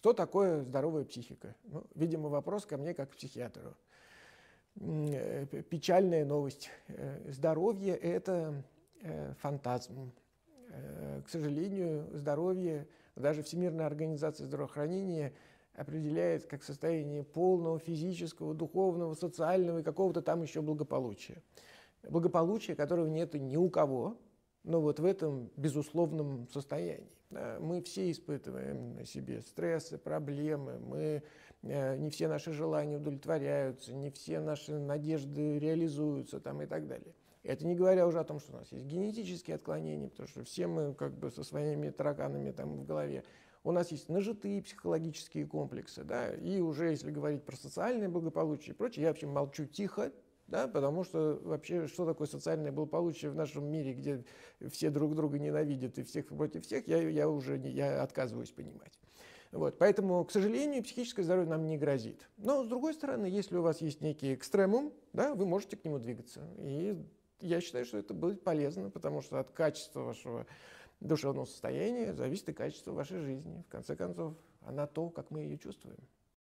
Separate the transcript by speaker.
Speaker 1: Что такое здоровая психика? Ну, видимо, вопрос ко мне как к психиатру. Э, печальная новость. Э, здоровье – это э, фантазм. К сожалению, здоровье, даже Всемирная организация здравоохранения определяет как состояние полного физического, духовного, социального и какого-то там еще благополучия. Благополучия, которого нет ни у кого, но вот в этом безусловном состоянии. Мы все испытываем на себе стрессы, проблемы, мы, э, не все наши желания удовлетворяются, не все наши надежды реализуются там, и так далее. Это не говоря уже о том, что у нас есть генетические отклонения, потому что все мы как бы со своими тараканами там в голове. У нас есть нажитые психологические комплексы, да, и уже если говорить про социальное благополучие и прочее, я вообще молчу тихо, да, потому что вообще что такое социальное благополучие в нашем мире, где все друг друга ненавидят и всех против всех, я, я уже не, я отказываюсь понимать. Вот, поэтому, к сожалению, психическое здоровье нам не грозит. Но, с другой стороны, если у вас есть некий экстремум, да, вы можете к нему двигаться. И я считаю, что это будет полезно, потому что от качества вашего душевного состояния зависит и качество вашей жизни. В конце концов, она то, как мы ее чувствуем.